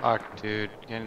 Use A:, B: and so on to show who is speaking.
A: Fuck, dude. Getting